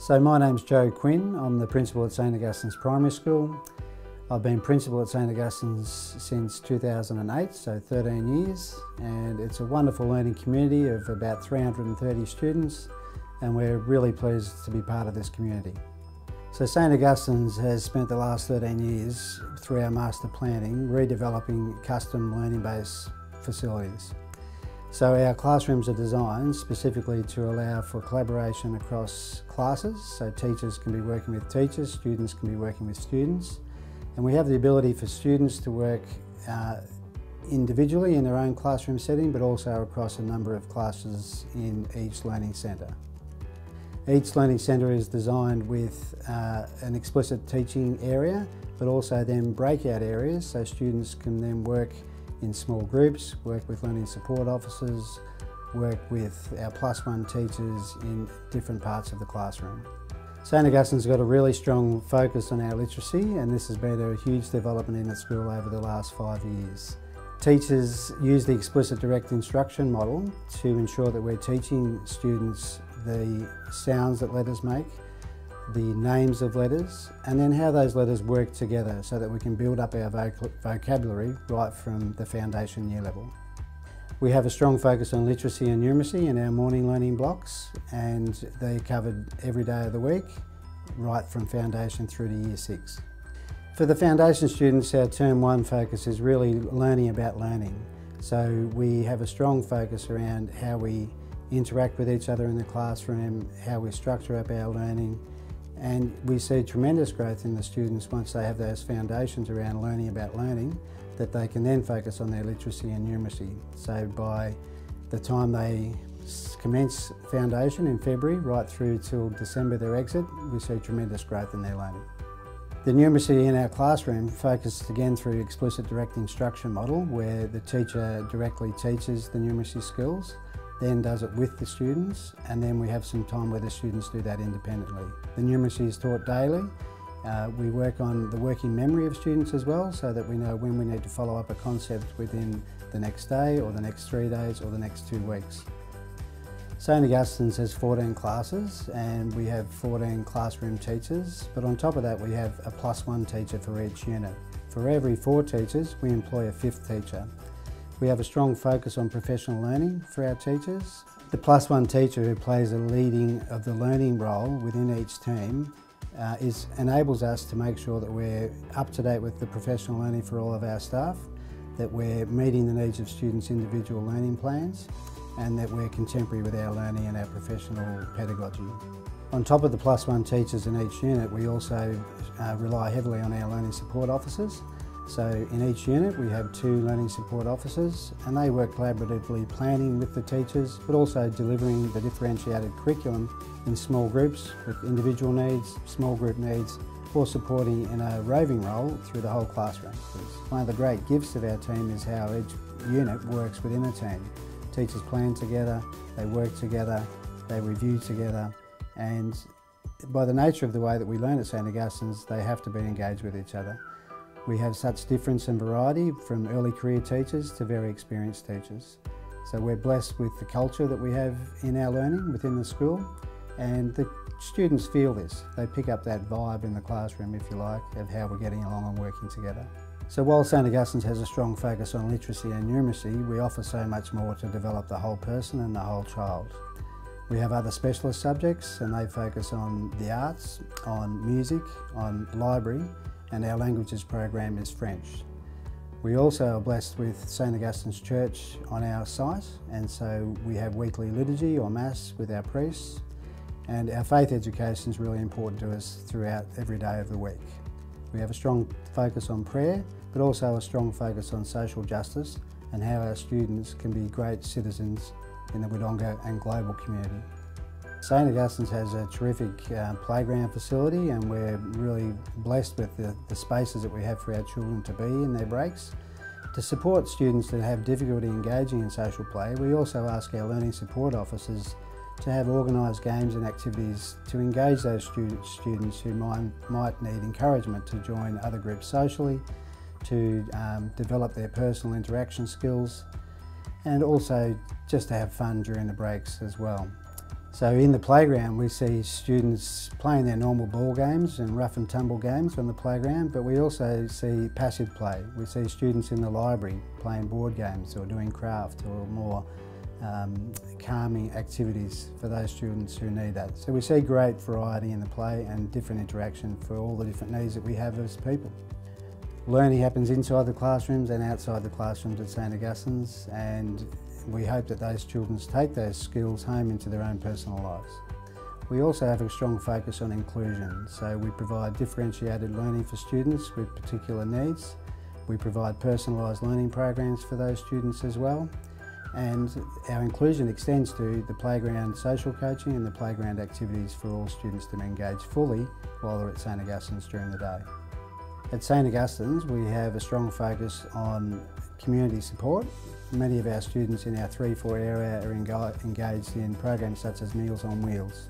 So my name's Joe Quinn. I'm the principal at St Augustine's Primary School. I've been principal at St Augustine's since 2008, so 13 years, and it's a wonderful learning community of about 330 students, and we're really pleased to be part of this community. So St Augustine's has spent the last 13 years through our master planning redeveloping custom learning base facilities. So our classrooms are designed specifically to allow for collaboration across classes, so teachers can be working with teachers, students can be working with students, and we have the ability for students to work uh, individually in their own classroom setting, but also across a number of classes in each learning centre. Each learning centre is designed with uh, an explicit teaching area, but also then breakout areas. So students can then work in small groups, work with learning support officers, work with our plus one teachers in different parts of the classroom. St Augustine's got a really strong focus on our literacy and this has been a huge development in the school over the last five years. Teachers use the explicit direct instruction model to ensure that we're teaching students the sounds that letters make, the names of letters, and then how those letters work together so that we can build up our voc vocabulary right from the foundation year level. We have a strong focus on literacy and numeracy in our morning learning blocks and they're covered every day of the week, right from foundation through to year six. For the foundation students, our term one focus is really learning about learning. So we have a strong focus around how we interact with each other in the classroom, how we structure up our learning, and we see tremendous growth in the students once they have those foundations around learning about learning that they can then focus on their literacy and numeracy. So by the time they commence foundation in February right through till December their exit, we see tremendous growth in their learning. The numeracy in our classroom focuses again through explicit direct instruction model where the teacher directly teaches the numeracy skills, then does it with the students, and then we have some time where the students do that independently. The numeracy is taught daily uh, we work on the working memory of students as well so that we know when we need to follow up a concept within the next day or the next three days or the next two weeks. St Augustine's has 14 classes and we have 14 classroom teachers but on top of that we have a plus one teacher for each unit. For every four teachers we employ a fifth teacher. We have a strong focus on professional learning for our teachers. The plus one teacher who plays a leading of the learning role within each team uh, is, enables us to make sure that we're up to date with the professional learning for all of our staff, that we're meeting the needs of students' individual learning plans, and that we're contemporary with our learning and our professional pedagogy. On top of the plus one teachers in each unit, we also uh, rely heavily on our learning support officers. So in each unit we have two learning support officers and they work collaboratively planning with the teachers but also delivering the differentiated curriculum in small groups with individual needs, small group needs or supporting in a roving role through the whole classroom. One of the great gifts of our team is how each unit works within a team. Teachers plan together, they work together, they review together and by the nature of the way that we learn at St Augustine's, they have to be engaged with each other. We have such difference and variety from early career teachers to very experienced teachers. So we're blessed with the culture that we have in our learning within the school and the students feel this. They pick up that vibe in the classroom, if you like, of how we're getting along and working together. So while St Augustine's has a strong focus on literacy and numeracy, we offer so much more to develop the whole person and the whole child. We have other specialist subjects and they focus on the arts, on music, on library and our languages program is French. We also are blessed with St Augustine's Church on our site and so we have weekly liturgy or mass with our priests and our faith education is really important to us throughout every day of the week. We have a strong focus on prayer but also a strong focus on social justice and how our students can be great citizens in the Wodonga and global community. St Augustine's has a terrific uh, playground facility and we're really blessed with the, the spaces that we have for our children to be in their breaks. To support students that have difficulty engaging in social play, we also ask our learning support officers to have organised games and activities to engage those students, students who might, might need encouragement to join other groups socially, to um, develop their personal interaction skills and also just to have fun during the breaks as well. So in the playground we see students playing their normal ball games and rough and tumble games on the playground but we also see passive play. We see students in the library playing board games or doing craft or more um, calming activities for those students who need that. So we see great variety in the play and different interaction for all the different needs that we have as people. Learning happens inside the classrooms and outside the classrooms at St Augustine's and we hope that those children take those skills home into their own personal lives. We also have a strong focus on inclusion, so we provide differentiated learning for students with particular needs. We provide personalised learning programs for those students as well. And our inclusion extends to the playground social coaching and the playground activities for all students to engage fully while they're at St Augustine's during the day. At St Augustine's we have a strong focus on community support. Many of our students in our 3-4 area are engaged in programs such as Meals on Wheels.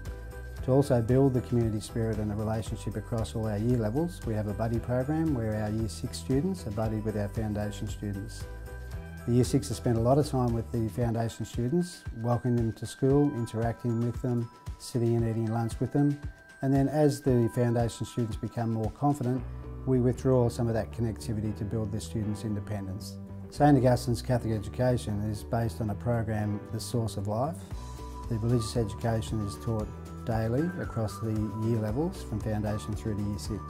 To also build the community spirit and the relationship across all our year levels, we have a buddy program where our Year 6 students are buddied with our foundation students. The Year 6 has spent a lot of time with the foundation students, welcoming them to school, interacting with them, sitting and eating lunch with them, and then as the foundation students become more confident, we withdraw some of that connectivity to build the students' independence. St Augustine's Catholic education is based on a program, The Source of Life. The religious education is taught daily across the year levels from foundation through to year six.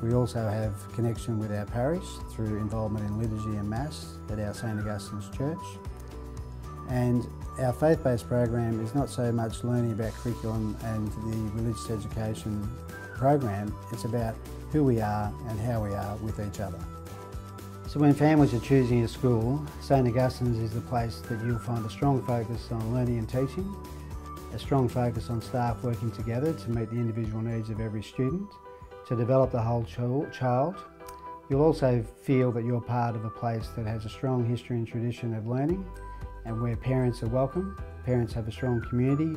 We also have connection with our parish through involvement in liturgy and mass at our St Augustine's Church. And our faith-based program is not so much learning about curriculum and the religious education program, it's about who we are and how we are with each other. So when families are choosing a school, St Augustine's is the place that you'll find a strong focus on learning and teaching, a strong focus on staff working together to meet the individual needs of every student, to develop the whole child. You'll also feel that you're part of a place that has a strong history and tradition of learning and where parents are welcome, parents have a strong community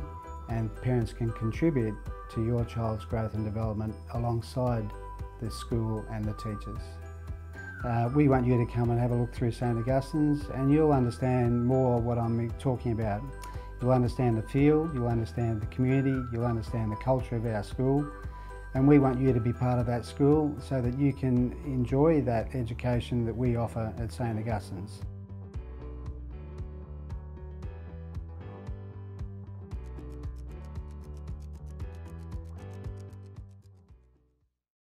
and parents can contribute to your child's growth and development alongside the school and the teachers. Uh, we want you to come and have a look through St Augustine's and you'll understand more what I'm talking about. You'll understand the feel, you'll understand the community, you'll understand the culture of our school and we want you to be part of that school so that you can enjoy that education that we offer at St Augustine's.